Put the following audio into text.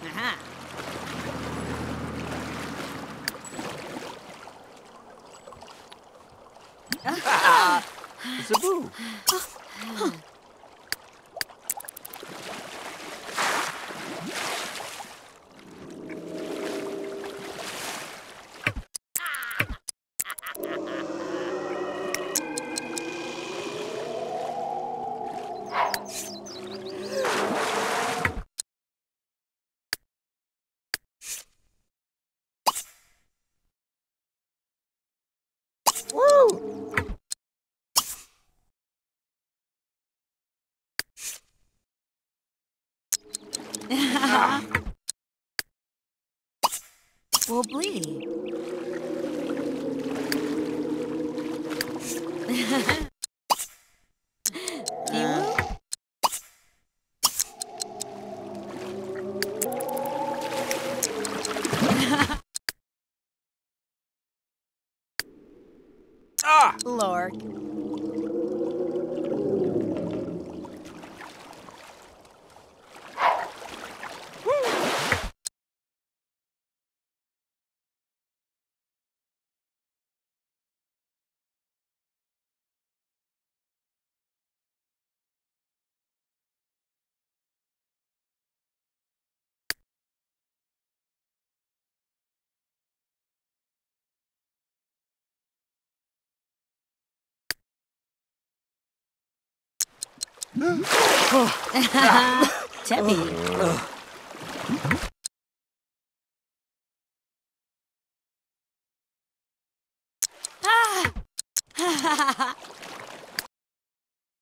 Uh-huh. Aha. Zaboo. Wobbly. You? Ah! Lord. Tebby. Ah!